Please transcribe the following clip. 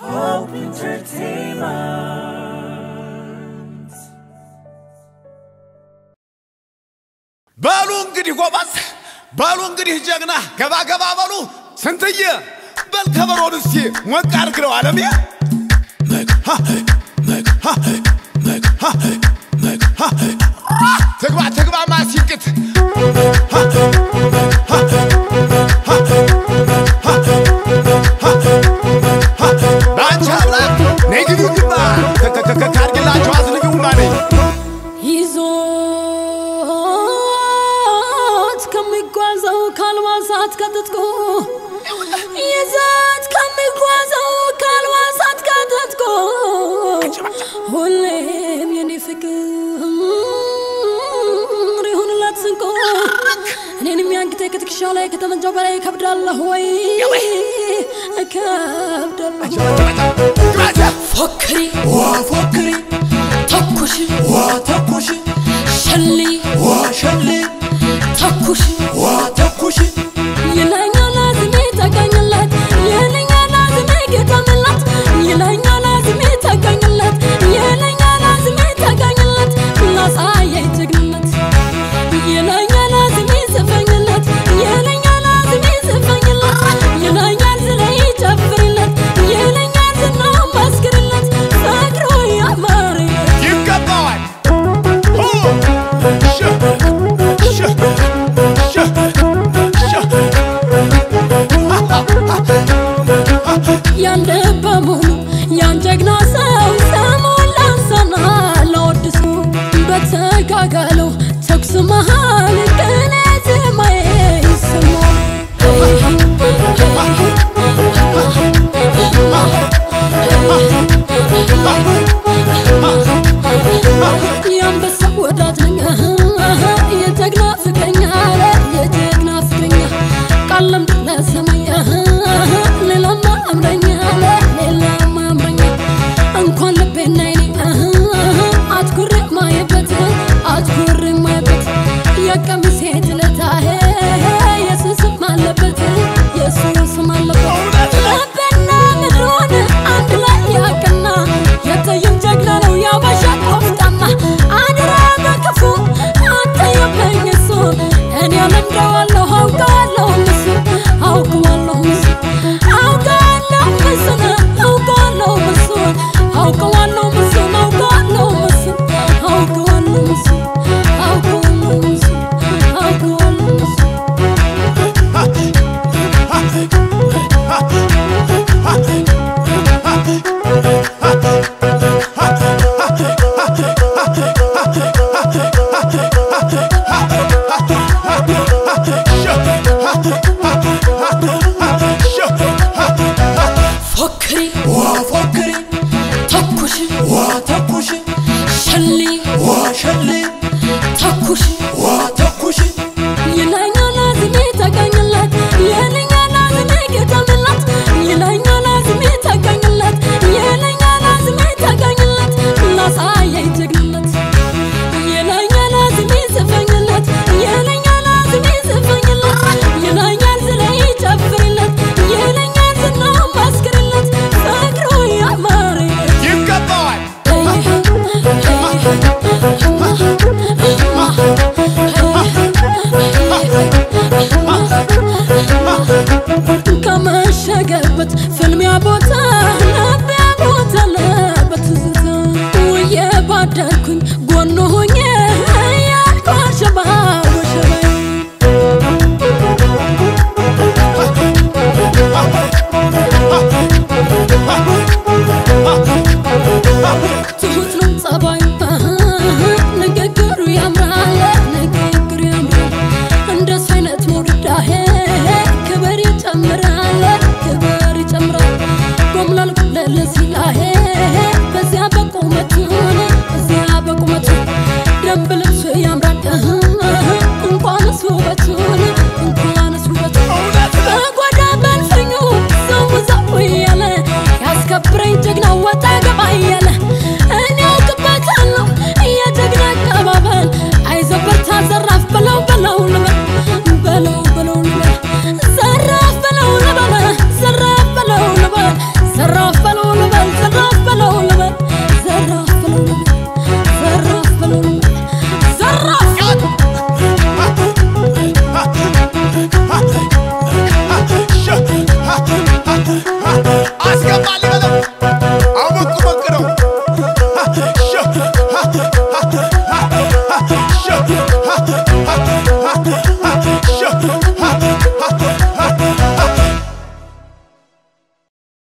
Hope Entertainment. በሉ እንግዲህ ጎበዝ፣ በሉ እንግዲህ ጀግና፣ ገባ ገባ በሉ ስንትዬ፣ በል ከበሮን እስቲ ሞቅ አድርግለው አለሜ ትግባ ከሚጓዘው ከአልባሳት ከትጥቁ ይዞት ከሚጓዘው ከአልባሳት ከትጥቁ። ሁሌም የኔ ፍቅር ይሁንለት ስንቆ እኔንም ያንግቴ ከትከሻው ላይ ከተመንጃው በላይ ከብዳለሁ ወይ? እከብዳለሁ ፎክሪ ፎክሪ ተኩሽ ተኩሽ ተኩሽ በሙሉ ያን ጀግና ሰው ስሙን ላንሳና ላወድሱ በተጋጋለው ተኩስ መሃል ቅኔ ዜማዬ የአንበሳ minha camisa. ፎክሪ ዋ ፎክሪ ተኩሽ ዋ ተኩሽ ሸሊ ዋ ዋ ተኩሽ ከመሸገበት ፍልሚያ ቦታ ጨምራለ ክብር ጨምራለ ጎምላል ለልስላሄ